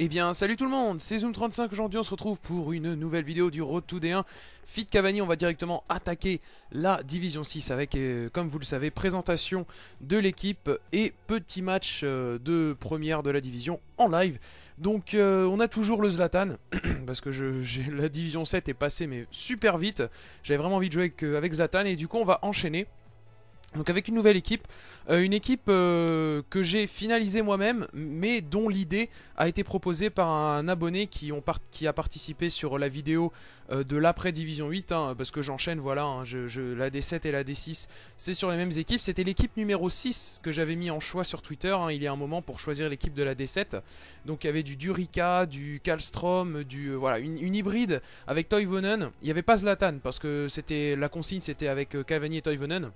Eh bien salut tout le monde, c'est Zoom35, aujourd'hui on se retrouve pour une nouvelle vidéo du Road to D1 Fit Cavani, on va directement attaquer la Division 6 avec, euh, comme vous le savez, présentation de l'équipe et petit match euh, de première de la division en live. Donc euh, on a toujours le Zlatan, parce que la Division 7 est passée mais super vite, j'avais vraiment envie de jouer avec Zlatan et du coup on va enchaîner donc avec une nouvelle équipe, euh, une équipe euh, que j'ai finalisée moi-même, mais dont l'idée a été proposée par un abonné qui, a participé sur la vidéo euh, de l'après Division 8, hein, parce que j'enchaîne, voilà, hein, la D7 et la D6, c'est sur les mêmes équipes. C'était l'équipe numéro 6 que j'avais mis en choix sur Twitter, hein, il y a un moment, pour choisir l'équipe de la D7. Donc il y avait du Durica, du Kalstrom, du, voilà, une, hybride avec Toivonen. Il n'y avait pas Zlatan, parce que c'était la consigne c'était avec Cavani et Toivonen.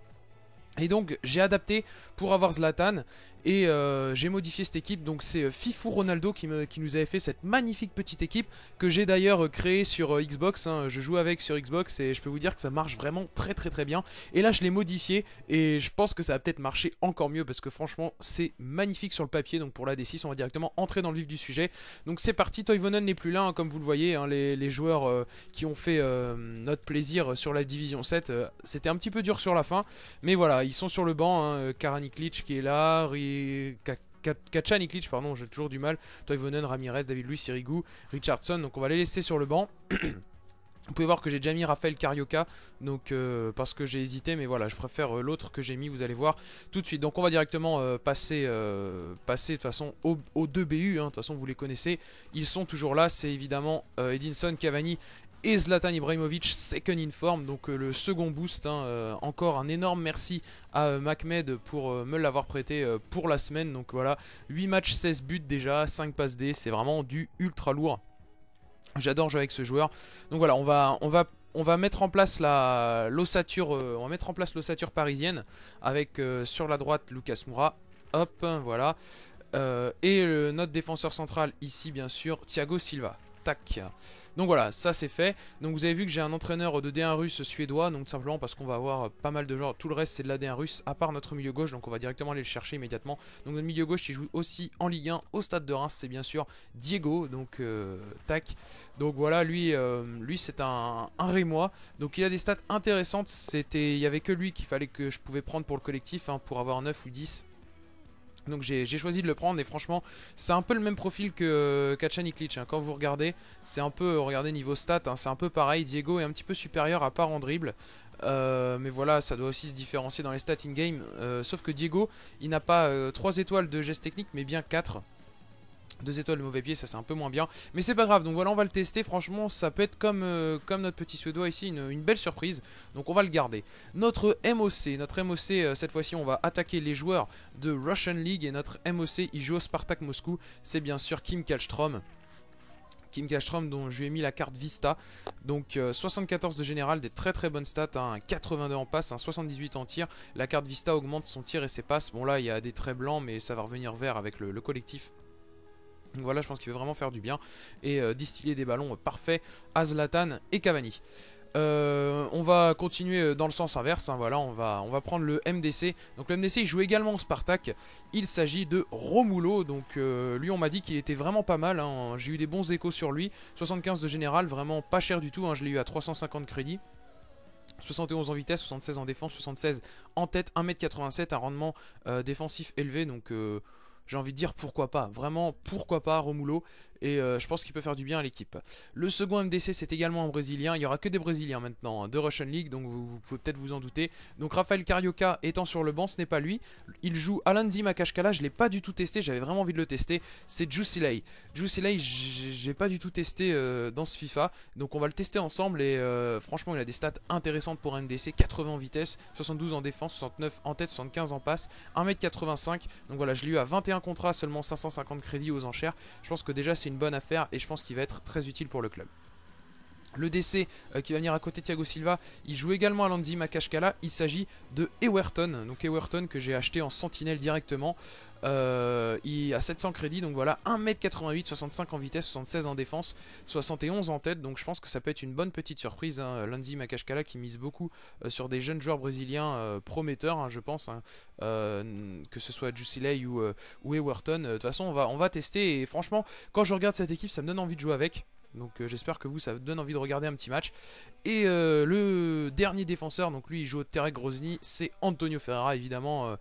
Et donc j'ai adapté pour avoir Zlatan et euh, j'ai modifié cette équipe, donc c'est euh, Fifou Ronaldo qui, nous avait fait cette magnifique petite équipe que j'ai d'ailleurs euh, créée sur Xbox. Hein. Je joue avec sur Xbox et je peux vous dire que ça marche vraiment très très très bien. Et là je l'ai modifié et je pense que ça va peut-être marcher encore mieux parce que franchement c'est magnifique sur le papier. Donc pour la D6 on va directement entrer dans le vif du sujet. Donc c'est parti, Toivonen n'est plus là hein, comme vous le voyez. Hein, les, joueurs qui ont fait notre plaisir sur la Division 7, c'était un petit peu dur sur la fin. Mais voilà, ils sont sur le banc. Hein, Karaniklic qui est là, Niklic, pardon, j'ai toujours du mal. Toivonen, Ramirez, David Luiz, Sirigu, Richardson. Donc on va les laisser sur le banc. Vous pouvez voir que j'ai déjà mis Raphaël Carioca, donc euh, parce que j'ai hésité, mais voilà, je préfère euh, l'autre que j'ai mis, vous allez voir tout de suite. Donc on va directement euh, passer, passer de toute façon aux, deux BU, hein. de toute façon vous les connaissez, ils sont toujours là, c'est évidemment Edinson Cavani et Zlatan Ibrahimovic second in form, donc euh, le second boost. Hein, euh, encore un énorme merci à euh, pour me l'avoir prêté pour la semaine. Donc voilà, 8 matchs, 16 buts déjà, 5 passes D, c'est vraiment du ultra lourd. J'adore jouer avec ce joueur. Donc voilà, on va, on va, on va mettre en place la l'ossature, on va mettre en place l'ossature parisienne avec sur la droite Lucas Moura. Hop, voilà. et notre défenseur central ici, bien sûr, Thiago Silva. Tac. Donc voilà, ça c'est fait. Donc vous avez vu que j'ai un entraîneur de D1 russe suédois, donc simplement parce qu'on va avoir pas mal de joueurs. Tout le reste c'est de la D1 russe, à part notre milieu gauche, donc on va directement aller le chercher immédiatement. Donc notre milieu gauche il joue aussi en Ligue 1 au stade de Reims, c'est bien sûr Diego, donc euh, tac. Donc voilà, lui, euh, lui c'est un, un Rémois, donc il a des stats intéressantes. C'était, Il y avait que lui qu'il fallait que je pouvais prendre pour le collectif, hein, pour avoir 9 ou 10 donc j'ai choisi de le prendre et franchement c'est un peu le même profil que Kachaniklic hein. Quand vous regardez c'est un peu, regardez niveau stats, hein, c'est un peu pareil. Diego est un petit peu supérieur à part en dribble. Euh, mais voilà, ça doit aussi se différencier dans les stats in-game. Euh, sauf que Diego, il n'a pas 3 euh, étoiles de geste technique mais bien 4. Deux étoiles de mauvais pied, ça c'est un peu moins bien. Mais c'est pas grave, donc voilà, on va le tester. Franchement, ça peut être comme, euh, comme notre petit suédois ici, une, belle surprise. Donc on va le garder. Notre MOC, notre MOC, euh, cette fois-ci, on va attaquer les joueurs de Russian League. Et notre MOC, il joue au Spartak Moscou. C'est bien sûr Kim Kallstrom. Kim Kallstrom dont je lui ai mis la carte Vista. Donc 74 euh, de général, des très très bonnes stats, hein. un 82 en passe, un 78 en tir. La carte Vista augmente son tir et ses passes. Bon là il y a des traits blancs mais ça va revenir vert avec le collectif. Donc voilà, je pense qu'il veut vraiment faire du bien et euh, distiller des ballons parfaits à Zlatan et Cavani. Euh, on va continuer euh, dans le sens inverse, hein, voilà, on va, prendre le MDC. Donc le MDC il joue également au Spartak, il s'agit de Romulo, donc lui on m'a dit qu'il était vraiment pas mal, hein. j'ai eu des bons échos sur lui, 75 de général, vraiment pas cher du tout, hein. je l'ai eu à 350 crédits. 71 en vitesse, 76 en défense, 76 en tête, 1m87, un rendement défensif élevé, donc j'ai envie de dire pourquoi pas. Vraiment, pourquoi pas Romulo et euh, je pense qu'il peut faire du bien à l'équipe. Le second MDC c'est également un Brésilien, il n'y aura que des Brésiliens maintenant hein, de Russian League, donc vous, pouvez peut-être vous en douter. Donc Raphaël Carioca étant sur le banc, ce n'est pas lui, il joue Alanzi Makashkala, je ne l'ai pas du tout testé, j'avais vraiment envie de le tester, c'est Jusilei. Jusilei, j'ai pas du tout testé euh, dans ce FIFA, donc on va le tester ensemble et euh, franchement il a des stats intéressantes pour MDC, 80 en vitesse, 72 en défense, 69 en tête, 75 en passe, 1m85, donc voilà je l'ai eu à 21 contrats, seulement 550 crédits aux enchères, je pense que déjà c'est bonne affaire et je pense qu'il va être très utile pour le club. Le DC euh, qui va venir à côté de Thiago Silva, il joue également à Landy Makashkala. Il s'agit de Ewerton, donc Ewerton que j'ai acheté en sentinelle directement. Euh, il a 700 crédits, donc voilà, 1m88, 65 en vitesse, 76 en défense, 71 en tête, donc je pense que ça peut être une bonne petite surprise. Hein. Lanzi Makashkala qui mise beaucoup euh, sur des jeunes joueurs brésiliens euh, prometteurs, hein, je pense, hein. que ce soit Jusilei ou, ou Ewerton. De toute façon, on va, on va tester, et franchement, quand je regarde cette équipe, ça me donne envie de jouer avec. Donc j'espère que vous, ça vous donne envie de regarder un petit match. Et le dernier défenseur, donc lui il joue au Terek Grozny, c'est Antonio Ferreira évidemment.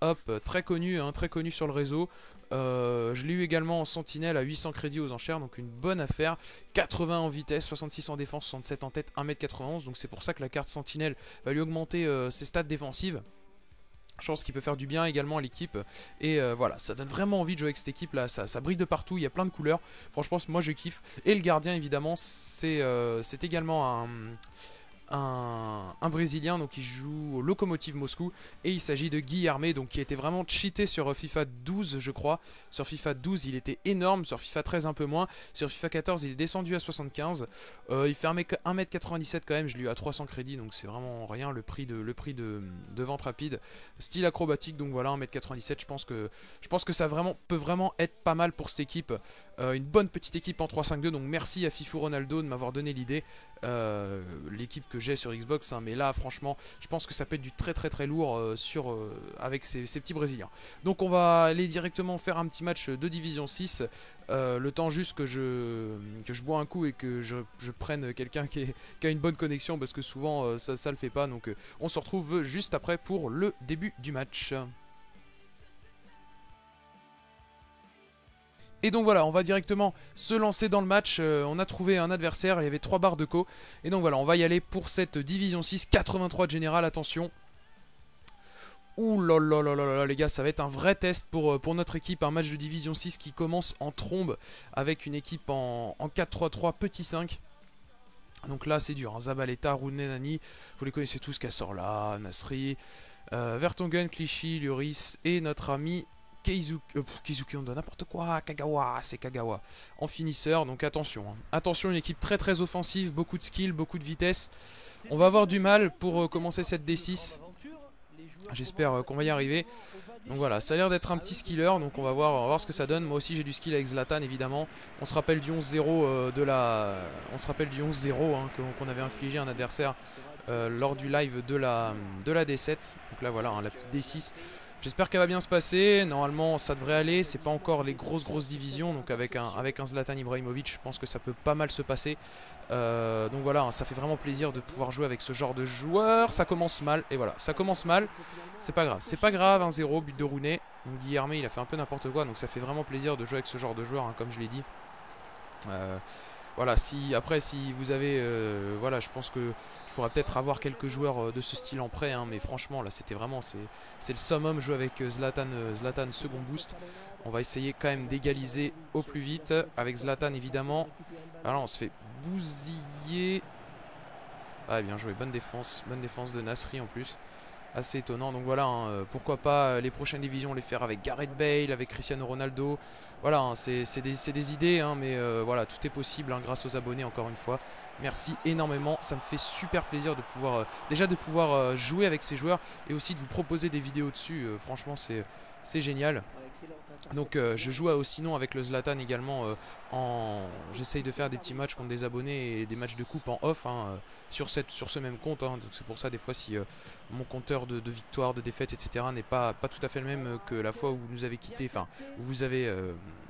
Hop, très connu, hein, très connu sur le réseau. Euh, je l'ai eu également en sentinelle à 800 crédits aux enchères, donc une bonne affaire. 80 en vitesse, 66 en défense, 67 en tête, 1m91. Donc c'est pour ça que la carte sentinelle va lui augmenter euh, ses stats défensives. Je pense qu'il peut faire du bien également à l'équipe. Et euh, voilà, ça donne vraiment envie de jouer avec cette équipe là. Ça, ça, brille de partout, il y a plein de couleurs. Franchement, moi je kiffe. Et le gardien, évidemment, c'est également un un, Brésilien donc qui joue au Lokomotiv Moscou et il s'agit de Guy Armé donc qui était vraiment cheaté sur FIFA 12 je crois. Sur FIFA 12 il était énorme sur FIFA 13 un peu moins. Sur FIFA 14 il est descendu à 75 euh, il fait 1m97 quand même je lui ai à 300 crédits donc c'est vraiment rien le prix de le prix de, vente rapide. Style acrobatique donc voilà 1m97 je pense que je pense que ça vraiment peut vraiment être pas mal pour cette équipe euh, une bonne petite équipe en 3-5-2 donc merci à Fifou Ronaldo de m'avoir donné l'idée. Euh, l'équipe que j'ai sur Xbox hein, mais là franchement je pense que ça peut être du très très très lourd euh, avec ces, petits brésiliens. Donc on va aller directement faire un petit match de division 6 le temps juste que je, bois un coup et que je, prenne quelqu'un qui, qui, a une bonne connexion parce que souvent ça, ça le fait pas. Donc on se retrouve juste après pour le début du match Et donc voilà, on va directement se lancer dans le match. Euh, on a trouvé un adversaire, il y avait 3 barres de co. Et donc voilà, on va y aller pour cette division 6, 83 de général, attention. Ouh là là là là là les gars, ça va être un vrai test pour, euh, pour notre équipe. Un match de division 6 qui commence en trombe avec une équipe en, 4-3-3 petit 5. Donc là c'est dur, hein. Zabaleta, Nani, vous les connaissez tous, Cassorla, Nasri, euh, Vertonghen, Clichy, Luris et notre ami Euh, Keizuki Honda, n'importe quoi, Kagawa, c'est Kagawa, en finisseur, donc attention. Hein. Attention, une équipe très très offensive, beaucoup de skill, beaucoup de vitesse. On va avoir du mal pour euh, commencer cette D6. J'espère euh, qu'on va y arriver. Donc voilà, ça a l'air d'être un petit skiller, donc on va, voir, on va voir ce que ça donne. Moi aussi j'ai du skill avec Zlatan évidemment. On se rappelle du 11-0 de la. On se rappelle du 11-0 hein, qu'on avait infligé à un adversaire lors du live de la, de la D7. Donc là voilà, hein, la petite D6. J'espère qu'elle va bien se passer. Normalement, ça devrait aller. C'est pas encore les grosses grosses divisions. Donc avec un, avec un Zlatan Ibrahimovic, je pense que ça peut pas mal se passer. Euh, donc voilà, ça fait vraiment plaisir de pouvoir jouer avec ce genre de joueur. Ça commence mal. Et voilà, ça commence mal. C'est pas grave. C'est pas grave. 1-0, but de Rounet. Donc Guillerme, il a fait un peu n'importe quoi. Donc ça fait vraiment plaisir de jouer avec ce genre de joueur, hein, comme je l'ai dit. Euh, voilà, si après si vous avez, euh, voilà, je pense que je pourrais peut-être avoir quelques joueurs euh, de ce style en prêt, hein, mais franchement là c'était vraiment, c'est le summum jouer avec euh, Zlatan, Zlatan second boost. On va essayer quand même d'égaliser au plus vite avec Zlatan évidemment. Alors on se fait bousiller. Ah bien joué, bonne défense, bonne défense de Nasri en plus assez étonnant. Donc voilà, hein, euh, pourquoi pas euh, les prochaines divisions les faire avec Gareth Bale, avec Cristiano Ronaldo. Voilà, hein, c'est des, idées, hein, mais euh, voilà, tout est possible grâce aux abonnés encore une fois. Merci énormément, ça me fait super plaisir de pouvoir déjà de pouvoir jouer avec ces joueurs et aussi de vous proposer des vidéos dessus. franchement, c'est génial. Donc euh, je joue aussi non avec le Zlatan également euh, en j'essaye de faire des petits matchs contre des abonnés et des matchs de coupe en off hein, euh, sur, cette, sur ce même compte hein. donc c'est pour ça des fois si mon compteur de, de victoire de défaite etc n'est pas, pas tout à fait le même que la fois où vous nous avez quitté enfin où vous avez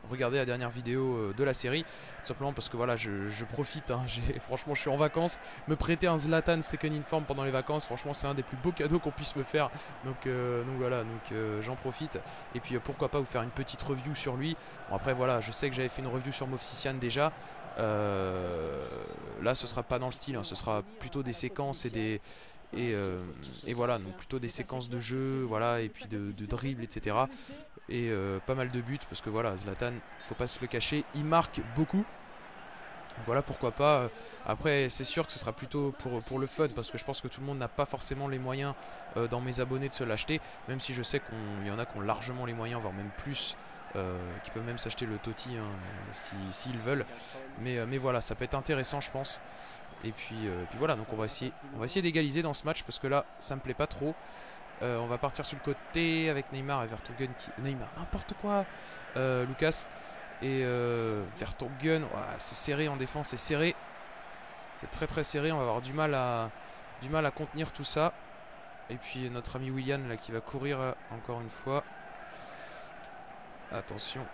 regardé la dernière vidéo de la série tout simplement parce que voilà je, profite hein. franchement je suis en vacances me prêter un Zlatan second inform pendant les vacances franchement c'est un des plus beaux cadeaux qu'on puisse me faire donc, donc voilà donc j'en profite et puis pourquoi pas vous faire une petite review sur lui. Bon, après, voilà, je sais que j'avais fait une review sur Mofsician déjà. Euh, là, ce sera pas dans le style, hein. ce sera plutôt des séquences et des. Et, euh, voilà, donc plutôt des séquences de jeu, voilà, et puis de, de etc. Et euh, pas mal de buts, parce que voilà, Zlatan, faut pas se le cacher, il marque beaucoup. Voilà pourquoi pas. Après c'est sûr que ce sera plutôt pour, le fun parce que je pense que tout le monde n'a pas forcément les moyens dans mes abonnés de se l'acheter. Même si je sais qu'il y en a qui ont largement les moyens, voire même plus. qui peuvent même s'acheter le Toti hein, s'ils veulent. Mais, voilà, ça peut être intéressant je pense. Et puis, puis voilà, donc on va essayer, essayer d'égaliser dans ce match parce que là, ça me plaît pas trop. On va partir sur le côté avec Neymar et Vertonghen qui... Neymar, n'importe quoi Lucas et Vertonghen, c'est serré en défense, c'est serré. C'est très très serré, on va avoir du mal à, contenir tout ça. Et puis notre ami William là qui va courir encore une fois. Attention,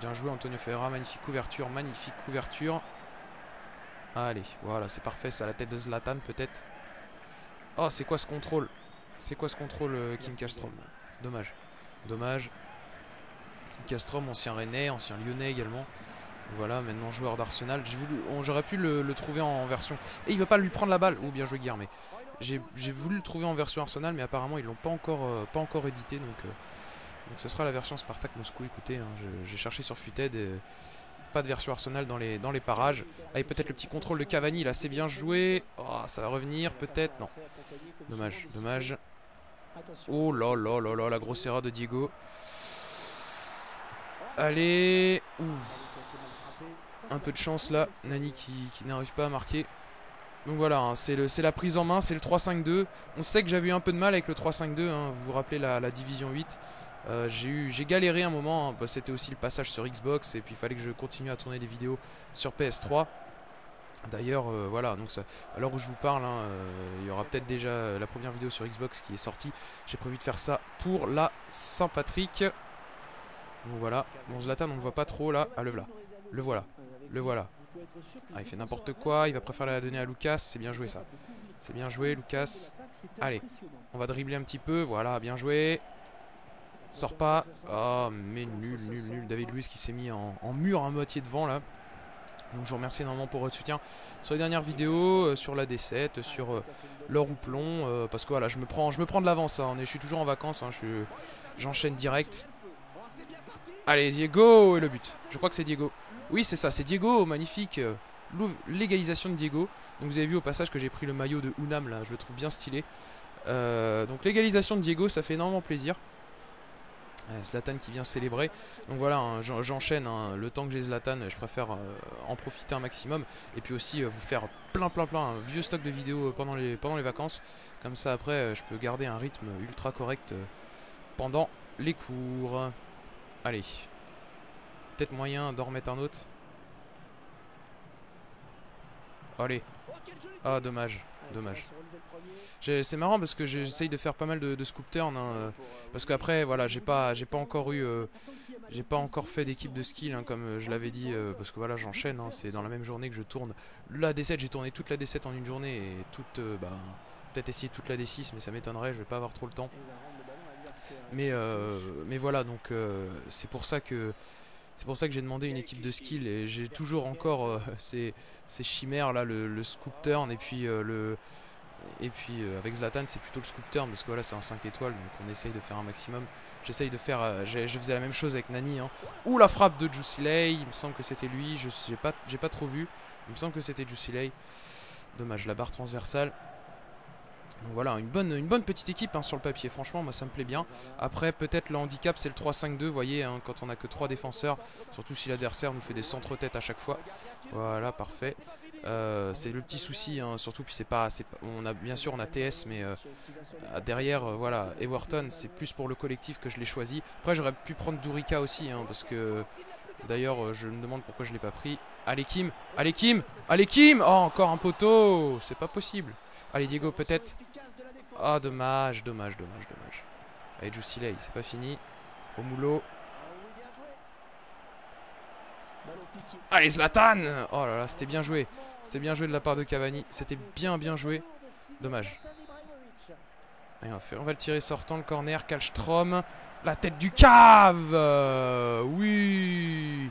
bien joué Antonio Ferreira, magnifique couverture, magnifique couverture. Allez, voilà, c'est parfait, c'est à la tête de Zlatan peut-être. Oh, c'est quoi ce contrôle? C'est quoi ce contrôle euh, Kim Castrom C'est dommage. Dommage. Kim Castrom, ancien Rennais, ancien Lyonnais également. Voilà, maintenant joueur d'Arsenal. J'aurais pu le, trouver en version... Et il veut pas lui prendre la balle. Ou oh, bien joué mais J'ai voulu le trouver en version Arsenal, mais apparemment ils l'ont pas encore, euh, pas encore édité. Donc, euh, donc ce sera la version Spartak Moscou. Écoutez, hein, j'ai cherché sur Futed. Pas de version Arsenal dans les, dans les parages. Allez, peut-être le petit contrôle de Cavani, là, c'est bien joué. Oh, ça va revenir, peut-être. Non. Dommage, dommage. Oh là là là là, la grosse erreur de Diego. Allez. Un peu de chance là. Nani qui, n'arrive pas à marquer. Donc voilà, hein, c'est la prise en main, c'est le 3-5-2. On sait que j'avais eu un peu de mal avec le 3-5-2, hein. vous vous rappelez la, division 8. Euh, j'ai galéré un moment, hein. bah, c'était aussi le passage sur Xbox et puis il fallait que je continue à tourner des vidéos sur PS3. D'ailleurs, euh, voilà, donc ça, à l'heure où je vous parle, hein, euh, il y aura peut-être déjà la première vidéo sur Xbox qui est sortie. J'ai prévu de faire ça pour la Saint-Patrick. Donc voilà, bon Zlatan on ne voit pas trop là. Ah le voilà, le voilà, le voilà. Ah, il fait n'importe quoi, il va préférer la donner à Lucas, c'est bien joué ça. C'est bien joué Lucas. Allez, on va dribbler un petit peu, voilà, bien joué. Sort pas. Oh, mais nul, nul, nul. David Luiz qui s'est mis en, mur à moitié devant là. Donc je vous remercie énormément pour votre soutien sur les dernières vidéos, euh, sur la D7, sur euh, l'or ou plomb. Euh, parce que voilà, je me prends, je me prends de l'avance. Hein. je suis toujours en vacances. Hein. J'enchaîne direct. Allez, Diego et le but. Je crois que c'est Diego. Oui, c'est ça, c'est Diego, magnifique. Légalisation de Diego. Donc vous avez vu au passage que j'ai pris le maillot de Unam là, je le trouve bien stylé. donc légalisation de Diego, ça fait énormément plaisir. Euh, Zlatan qui vient célébrer. Donc voilà, hein, j'enchaîne. Hein. le temps que j'ai Zlatan, je préfère euh, en profiter un maximum. Et puis aussi euh, vous faire plein, plein, plein, un vieux stock de vidéos pendant les, pendant les vacances. Comme ça, après, je peux garder un rythme ultra correct pendant les cours. Allez. Peut-être moyen d'en remettre un autre. Allez. Ah, dommage. Dommage. C'est marrant parce que j'essaye de faire pas mal de, scoop turn. Hein, euh, parce qu'après, voilà, j'ai pas, encore eu. Euh, j'ai pas encore fait d'équipe de skill, hein, comme euh, je l'avais dit, parce que voilà, j'enchaîne. Hein, c'est dans la même journée que je tourne la D7. J'ai tourné toute la D7 en une journée et toute. bah, Peut-être essayer toute la D6, mais ça m'étonnerait, je vais pas avoir trop le temps. Mais, mais voilà, donc c'est pour ça que. C'est pour ça que j'ai demandé une équipe de skill et j'ai toujours encore ces, ces, chimères là, le, le scoop turn et puis le, et puis euh, avec Zlatan, c'est plutôt le scoop parce que voilà, c'est un 5 étoiles donc on essaye de faire un maximum. J'essaye de faire. Euh, je faisais la même chose avec Nani. Hein. Ouh la frappe de Jusilei, il me semble que c'était lui. Je n'ai pas, pas trop vu. Il me semble que c'était Jusilei. Dommage, la barre transversale. Donc voilà, une bonne, une bonne petite équipe hein, sur le papier, franchement, moi ça me plaît bien. Après, peut-être le handicap, c'est le 3-5-2, vous voyez, hein, quand on a que 3 défenseurs, surtout si l'adversaire nous fait des centres-têtes à chaque fois. Voilà, parfait. Euh, c'est le petit souci, hein, surtout puis c'est pas, on a bien sûr on a TS, mais euh, derrière, euh, voilà, Ewerton, c'est plus pour le collectif que je l'ai choisi. Après, j'aurais pu prendre Durica aussi, parce que d'ailleurs, je me demande pourquoi je l'ai pas pris. Allez Kim, allez Kim, allez Kim Oh, encore un poteau C'est pas possible. Allez Diego, peut-être ah, dommage, dommage, dommage, dommage. Allez, Jusilei, c'est pas fini. Romulo. Allez, Zlatan Oh là là, c'était bien joué. C'était bien joué de la part de Cavani. C'était bien, bien joué. Dommage. On, va le tirer sortant, le corner. Kalstrom. La tête du cave Oui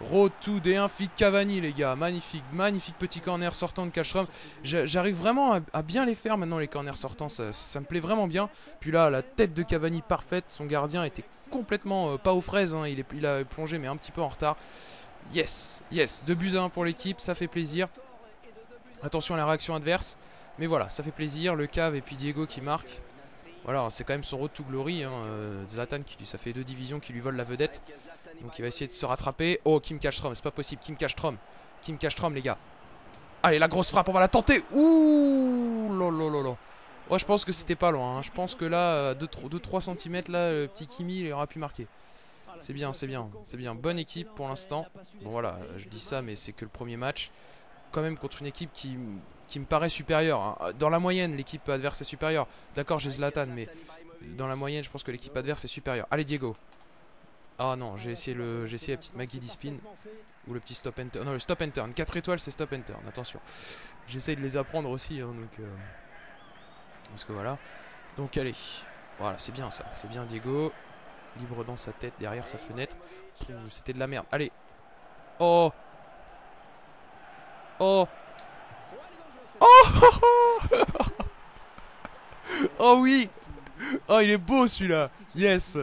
Road to D1 Fit Cavani les gars, magnifique, magnifique petit corner sortant de Cashram. J'arrive vraiment à, bien les faire maintenant les corners sortants, ça, me plaît vraiment bien. Puis là, la tête de Cavani parfaite, son gardien était complètement euh, pas aux fraises, hein. il, est, il a plongé mais un petit peu en retard. Yes, yes, 2 buts à 1 pour l'équipe, ça fait plaisir. Attention à la réaction adverse, mais voilà, ça fait plaisir, le cave et puis Diego qui marque. Voilà, c'est quand même son road to glory. Hein. Euh, Zlatan, qui, ça fait deux divisions qui lui volent la vedette. Donc il va essayer de se rattraper. Oh, Kim Kastrom, c'est pas possible. Kim Kastrom. Kim Kastrom, les gars. Allez, la grosse frappe, on va la tenter. Ouh, lolo, Oh, je pense que c'était pas loin. Hein. Je pense que là, 2-3 cm, là, le petit Kimi, il aura pu marquer. C'est bien, c'est bien, c'est bien. Bonne équipe pour l'instant. Bon voilà, je dis ça, mais c'est que le premier match. Quand même contre une équipe qui, qui me paraît supérieure. Hein. Dans la moyenne, l'équipe adverse est supérieure. D'accord, j'ai Zlatan, mais dans la moyenne, je pense que l'équipe adverse est supérieure. Allez, Diego. Ah non, j'ai essayé, le, j'ai essayé la petite Maggie spin. Ou le petit stop and turn. Non, le stop and turn. 4 étoiles, c'est stop and turn. Attention. J'essaye de les apprendre aussi. Hein, euh, Parce que voilà. Donc, allez. Voilà, c'est bien ça. C'est bien Diego. Libre dans sa tête, derrière sa fenêtre. C'était de la merde. Allez. Oh. Oh. Oh, oh oui Oh, il est beau celui-là Yes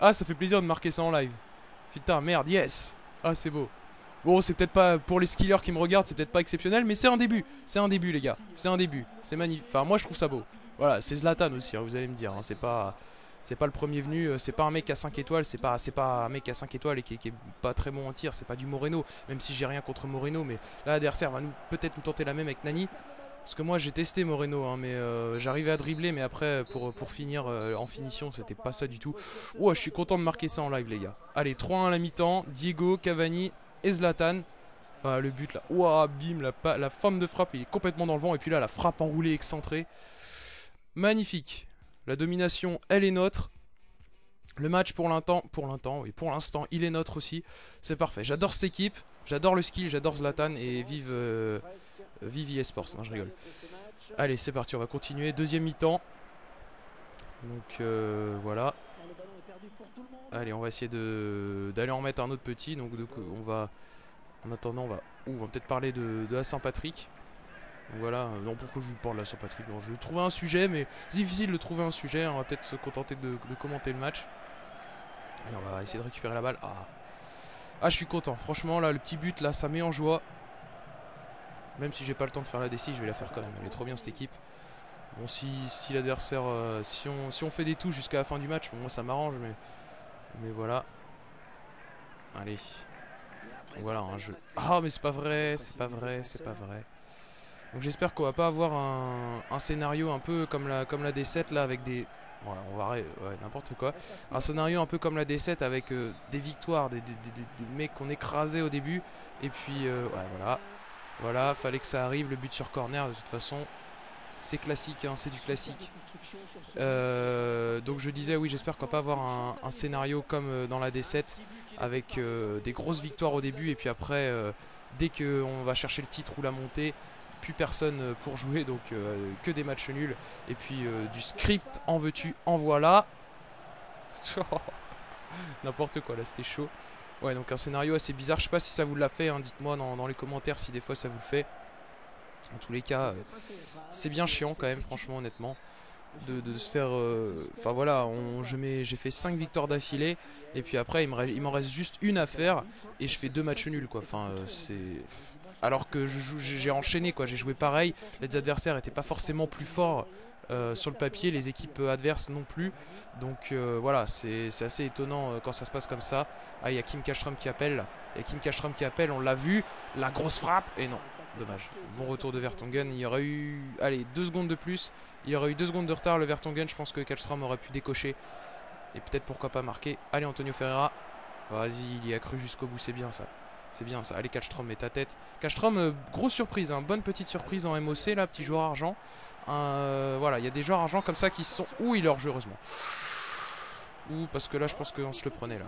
Ah, ça fait plaisir de marquer ça en live. Putain, merde, yes Ah, c'est beau. Bon, c'est peut-être pas pour les skillers qui me regardent, c'est peut-être pas exceptionnel, mais c'est un début. C'est un début, les gars. C'est un début. C'est magnifique. Enfin, moi, je trouve ça beau. Voilà, c'est Zlatan aussi, hein, vous allez me dire. Hein. C'est pas. C'est pas le premier venu, euh, c'est pas un mec à 5 étoiles, c'est pas, pas un mec à 5 étoiles et qui, est pas très bon en tir, c'est pas du Moreno, même si j'ai rien contre Moreno, mais là l'adversaire va peut-être nous tenter la même avec Nani. Parce que moi j'ai testé Moreno, hein, mais euh, j'arrivais à dribbler, mais après pour, pour finir euh, en finition, c'était pas ça du tout. Ouah, je suis content de marquer ça en live, les gars. Allez, 3-1 à la mi-temps, Diego, Cavani et Zlatan. Ah, le but là, ouah, bim, la, la forme de frappe, il est complètement dans le vent, et puis là, la frappe enroulée, excentrée. Magnifique. La domination, elle est nôtre. Le match pour l'instant, pour l'instant, pour l'instant, il est nôtre aussi. C'est parfait. J'adore cette équipe, j'adore le skill, j'adore Zlatan et vive, euh, vive eSports. Non, je rigole. Allez, c'est parti, on va continuer. Deuxième mi-temps. Donc euh, voilà. Allez, on va essayer d'aller en mettre un autre petit. Donc, on va, en attendant, on va, on va peut-être parler de, de Saint-Patrick. Donc voilà, non pourquoi je vous parle de la Saint-Patrick Je vais trouver un sujet, mais c'est difficile de trouver un sujet. On va peut-être se contenter de commenter le match. Allez, on va essayer de récupérer la balle. Ah. ah, je suis content. Franchement, là, le petit but, là, ça met en joie. Même si j'ai pas le temps de faire la DC, je vais la faire quand même. Elle est trop bien cette équipe. Bon, si, si l'adversaire. Euh, si, on, fait des touches jusqu'à la fin du match, moi ça m'arrange, mais. Mais voilà. Allez. voilà un jeu. Ah, mais c'est pas vrai, c'est pas vrai, c'est pas vrai. Donc j'espère qu'on va pas avoir un, un, scénario un peu comme la, comme la D7 là avec des, Ouais, on va ouais, n'importe quoi. Un scénario un peu comme la D7 avec euh, des victoires, des, mecs qu'on écrasait au début. Et puis, euh, ouais, voilà. Voilà, fallait que ça arrive, le but sur corner, de toute façon. C'est classique, hein, c'est du classique. Euh, donc je disais, oui, j'espère qu'on va pas avoir un, scénario comme dans la D7 avec des grosses victoires au début et puis après, dès qu'on va chercher le titre ou la montée, plus personne euh, pour jouer, donc euh, que des matchs nuls. Et puis euh, du script, en veux-tu, en voilà. N'importe quoi, là c'était chaud. Ouais, donc un scénario assez bizarre. Je sais pas si ça vous l'a fait, hein. dites-moi dans, les commentaires si des fois ça vous le fait. En tous les cas, c'est bien chiant quand même, franchement, honnêtement. De, se faire. Enfin voilà, j'ai fait 5 victoires d'affilée. Et puis après, il m'en reste juste une à faire. Et je fais deux matchs nuls, quoi. Enfin, c'est alors que j'ai enchaîné quoi, j'ai joué pareil, les adversaires n'étaient pas forcément plus forts euh, sur le papier, les équipes adverses non plus. Donc euh, voilà, c'est assez étonnant euh, quand ça se passe comme ça. Ah, il y a Kim Kastrom qui appelle. Il y a Kim Kastrom qui appelle, on l'a vu. La grosse frappe, et non, dommage. Bon retour de Vertonghen. Il y aurait eu, allez, deux secondes de plus. Il y aurait eu deux secondes de retard. Le Vertonghen, je pense que Kastrom aurait pu décocher. Et peut-être pourquoi pas marquer. Allez, Antonio Ferreira. Vas-y, il y a cru jusqu'au bout, c'est bien ça. C'est bien ça. Allez, Kachstrom, mets ta tête. Kachstrom, euh, grosse surprise, hein. bonne petite surprise en MOC, là, petit joueur argent. Euh, voilà, il y a des joueurs argent comme ça qui sont. Ouh, il joue, heureusement. Ouh, parce que là, je pense qu'on se le prenait, là.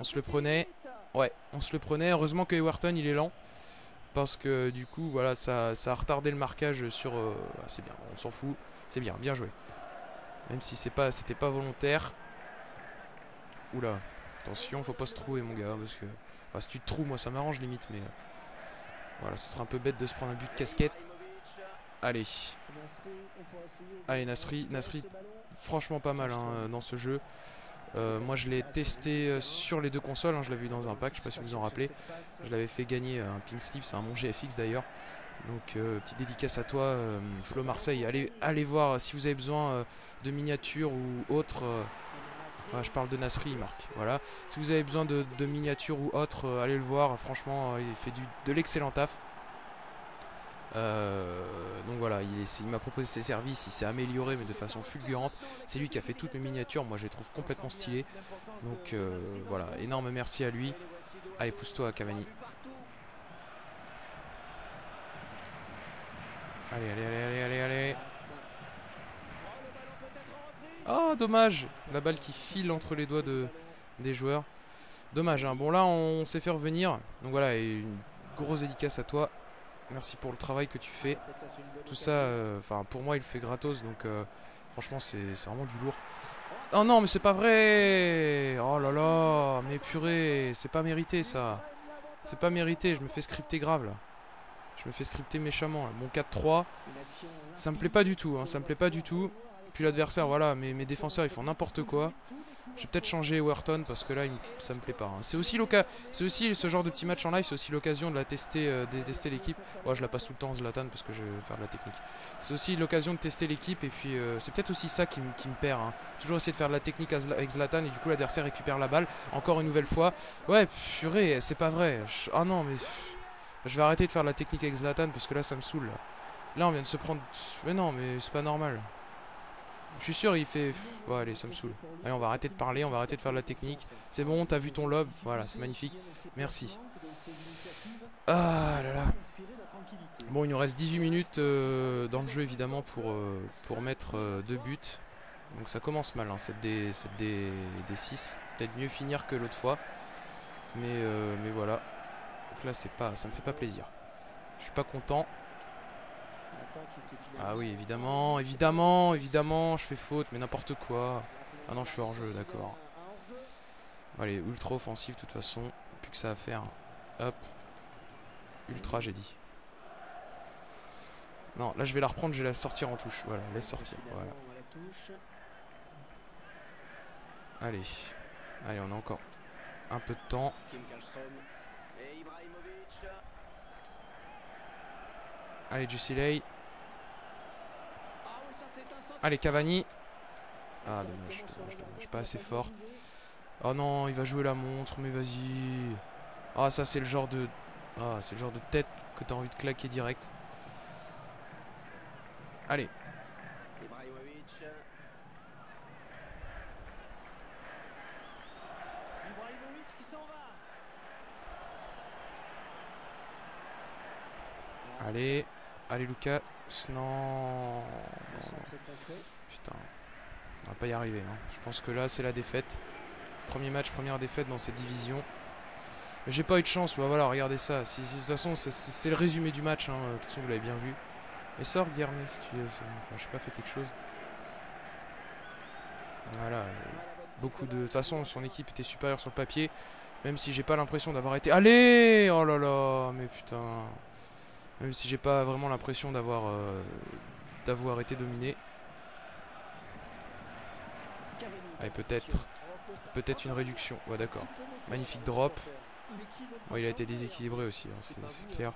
On se le prenait. Ouais, on se le prenait. Heureusement que Ewerton, il est lent. Parce que du coup, voilà, ça, ça a retardé le marquage sur. Euh, ah, c'est bien, on s'en fout. C'est bien, bien joué. Même si c'est pas, c'était pas volontaire. Oula, attention, faut pas se trouver, mon gars, parce que. Enfin, si tu te trouves, moi ça m'arrange limite, mais... Euh, voilà, ce serait un peu bête de se prendre un but de casquette. Allez. Allez, Nasri. Nasri, franchement pas mal hein, dans ce jeu. Euh, moi je l'ai testé euh, sur les deux consoles, hein, je l'ai vu dans un pack, je sais pas si vous en rappelez. Je l'avais fait gagner un pink slip, c'est un mon GFX d'ailleurs. Donc petite dédicace à toi Flo Marseille. Allez, allez voir si vous avez besoin de miniatures ou autres je parle de Nasri, Marc. Voilà. Si vous avez besoin de, miniatures ou autres, euh, allez le voir. Franchement, euh, il fait du, de l'excellent taf. Euh, donc voilà. il, m'a proposé ses services, il s'est amélioré mais de façon fulgurante. C'est lui qui a fait toutes mes miniatures, moi je les trouve complètement stylées. Donc voilà, énorme merci à lui. Allez, pousse-toi Cavani. Allez, allez, allez, allez, allez, allez. Oh, dommage La balle qui file entre les doigts de, des joueurs. Dommage, hein. bon là on s'est fait revenir. Donc voilà, une grosse dédicace à toi. Merci pour le travail que tu fais. Tout ça, euh, enfin pour moi il fait gratos, donc euh, franchement c'est vraiment du lourd. Oh non mais c'est pas vrai Oh là là, mais purée, c'est pas mérité ça. C'est pas mérité, je me fais scripter grave là. Je me fais scripter méchamment là. Bon 4-3, ça me plaît pas du tout, hein. ça me plaît pas du tout. Puis l'adversaire, voilà, mes, mes défenseurs ils font n'importe quoi. Je vais peut-être changer Wharton parce que là ça me plaît pas. Hein. C'est aussi, aussi ce genre de petit match en live, c'est aussi l'occasion de la tester, euh, tester l'équipe. Moi je la passe tout le temps Zlatan parce que je vais faire de la technique. C'est aussi l'occasion de tester l'équipe et puis euh, c'est peut-être aussi ça qui, me perd. Hein. Toujours essayer de faire de la technique avec Zlatan et du coup l'adversaire récupère la balle. Encore une nouvelle fois. Ouais, purée, c'est pas vrai. Ah non mais... Je vais arrêter de faire de la technique avec Zlatan parce que là ça me saoule. Là on vient de se prendre... Mais non mais c'est pas normal. Je suis sûr, il fait... Ouais, allez, ça me saoule. Allez, on va arrêter de parler, on va arrêter de faire de la technique. C'est bon, t'as vu ton lob. Voilà, c'est magnifique. Merci. Ah là là. Bon, il nous reste 18 minutes euh, dans le jeu, évidemment, pour, euh, pour mettre euh, deux buts. Donc ça commence mal, hein, cette, D, cette D, 6 Peut-être mieux finir que l'autre fois. Mais, mais voilà. Donc là, c'est pas, ça me fait pas plaisir. Je suis pas content. Ah oui, évidemment, évidemment, évidemment, je fais faute, mais n'importe quoi. Ah non, je suis hors jeu, d'accord. Allez, ultra offensif de toute façon. Plus que ça à faire. Hop. Ultra, j'ai dit. Non, là je vais la reprendre, je vais la sortir en touche. Voilà, laisse sortir. Voilà. Allez. Allez, on a encore un peu de temps. Allez, Jusilei. Allez, Cavani. Ah, dommage, dommage, dommage. Pas assez fort. Oh non, il va jouer la montre, mais vas-y. Ah, ça, c'est le genre de... Ah, c'est le genre de tête que t'as envie de claquer direct. Allez. Allez. Allez, Lucas. Non. Putain. On va pas y arriver. Hein. Je pense que là, c'est la défaite. Premier match, première défaite dans cette division. J'ai pas eu de chance. Bah, voilà, regardez ça. de toute façon, c'est le résumé du match. Hein. De toute façon, vous l'avez bien vu. Et sort, Guillermo, si tu veux. Enfin, je sais pas, fait quelque chose. Voilà. Beaucoup de... De toute façon, son équipe était supérieure sur le papier. Même si j'ai pas l'impression d'avoir été... Allez Oh là là Mais putain même si j'ai pas vraiment l'impression d'avoir euh, d'avoir été dominé. Allez, peut-être peut-être une réduction. Ouais, d'accord. Magnifique drop. Il a été déséquilibré aussi, hein, c'est clair.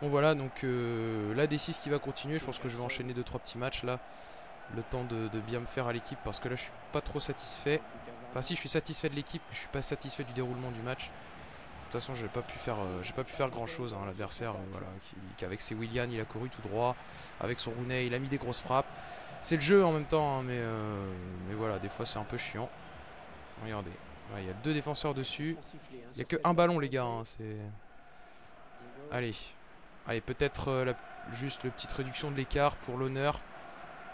Bon voilà, donc euh, la D6 qui va continuer. Je pense que je vais enchaîner 2-3 petits matchs là. Le temps de, de bien me faire à l'équipe parce que là je suis pas trop satisfait. Enfin si je suis satisfait de l'équipe, je suis pas satisfait du déroulement du match. De toute façon, j'ai pas pu faire, euh, j'ai pas pu faire grand chose. Hein, L'adversaire, euh, voilà, qui, avec ses Willian, il a couru tout droit. Avec son Rooney, il a mis des grosses frappes. C'est le jeu en même temps, hein, mais, euh, mais voilà, des fois c'est un peu chiant. Regardez, il y a deux défenseurs dessus. Il n'y a que un ballon, les gars. Hein, c'est. Allez, allez, peut-être juste une petite réduction de l'écart pour l'honneur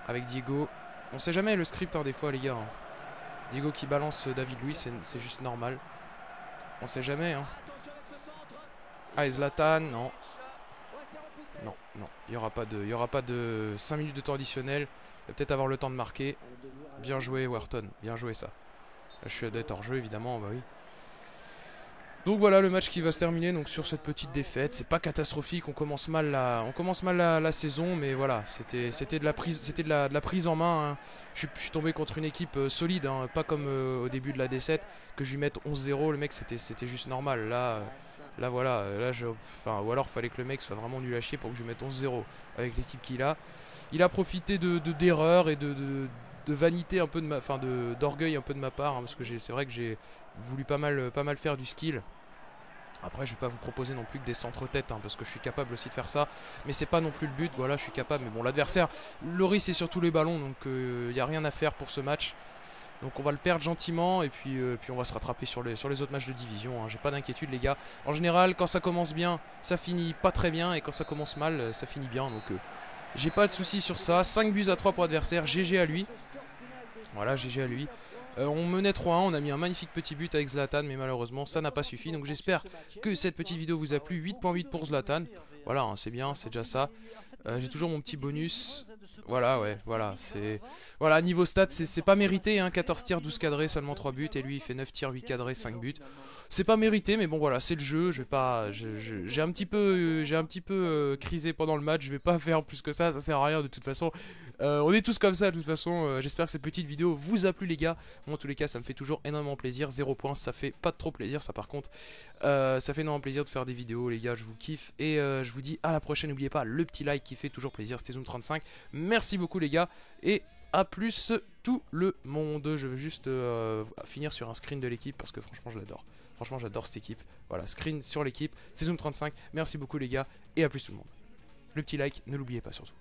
avec Diego. On sait jamais le script des fois, les gars. Diego qui balance David Louis, c'est juste normal. On sait jamais, hein. Ah, Zlatan, non. Non, non. Il n'y aura pas de, aura pas de 5 minutes de temps additionnel. Il va peut-être avoir le temps de marquer. Bien joué, Wharton. Bien joué, ça. Je suis d'être hors jeu, évidemment. Bah oui. Donc voilà le match qui va se terminer sur cette petite défaite. C'est pas catastrophique, on commence mal la, on commence mal la, saison, mais voilà, c'était c'était de la prise, en main. Hein. Je, suis tombé contre une équipe euh, solide, hein. pas comme euh, au début de la D7 que je lui mette 11-0. Le mec c'était juste normal. Là, euh, là voilà, là je, enfin ou alors fallait que le mec soit vraiment nul à chier pour que je lui mette 11-0 avec l'équipe qu'il a. Il a profité de d'erreurs et de, vanité un peu de ma, enfin d'orgueil un peu de ma part, hein, parce que c'est vrai que j'ai voulu pas mal, pas mal faire du skill Après, je vais pas vous proposer non plus que des centres-têtes, hein, parce que je suis capable aussi de faire ça. Mais c'est pas non plus le but, voilà, je suis capable. Mais bon, l'adversaire, Loris est sur tous les ballons, donc il euh, n'y a rien à faire pour ce match. Donc on va le perdre gentiment et puis, euh, on va se rattraper sur les, autres matchs de division. Hein. J'ai pas d'inquiétude les gars. En général quand ça commence bien ça finit pas très bien et quand ça commence mal euh, ça finit bien. Donc j'ai pas de soucis sur ça. 5 buts à 3 pour adversaire. GG à lui. Voilà GG à lui. Euh, on menait 3-1, on a mis un magnifique petit but avec Zlatan, mais malheureusement ça n'a pas suffi. Donc j'espère que cette petite vidéo vous a plu. 8.8 pour Zlatan. Voilà, hein, c'est bien, c'est déjà ça. Euh, j'ai toujours mon petit bonus. Voilà, ouais, voilà. c'est Voilà, niveau stats, c'est pas mérité. Hein, 14 tirs, 12 cadrés, seulement 3 buts. Et lui, il fait 9 tirs, 8 cadrés, 5 buts. C'est pas mérité, mais bon, voilà, c'est le jeu. Je vais pas. J'ai un petit peu, j'ai un petit peu euh, crisé pendant le match. Je vais pas faire plus que ça. Ça sert à rien de toute façon. Euh, on est tous comme ça de toute façon. J'espère que cette petite vidéo vous a plu, les gars. Moi, en tous les cas, ça me fait toujours énormément plaisir. 0 points, ça fait pas trop plaisir, ça par contre. ça fait énormément plaisir de faire des vidéos, les gars. Je vous kiffe. Et je vous dis à la prochaine. N'oubliez pas le petit like qui fait toujours plaisir. C'était Zoom35. Merci beaucoup les gars. Et à plus tout le monde. Je veux juste euh, finir sur un screen de l'équipe parce que franchement je l'adore. Franchement j'adore cette équipe. Voilà, screen sur l'équipe. C'est Zoom35. Merci beaucoup les gars. Et à plus tout le monde. Le petit like, ne l'oubliez pas surtout.